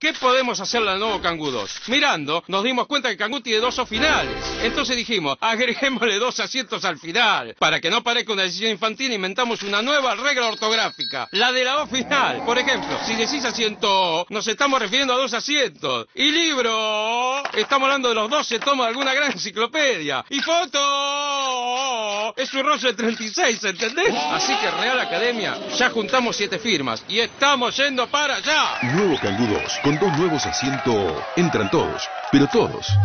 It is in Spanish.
¿Qué podemos hacerle al nuevo Kangoo 2? Mirando, nos dimos cuenta que Kangoo tiene dos O finales. Entonces dijimos, agreguémosle dos asientos al final. Para que no parezca una decisión infantil, inventamos una nueva regla ortográfica. La de la O final. Por ejemplo, si decís asiento O, nos estamos refiriendo a dos asientos. Y libro, estamos hablando de los 12 tomos de alguna gran enciclopedia. Y foto, es un rollo de 36, ¿entendés? Así que Real Academia, ya juntamos siete firmas. Y estamos yendo para allá. Nuevo Kangoo 2, con dos nuevos asientos. Entran todos, pero todos.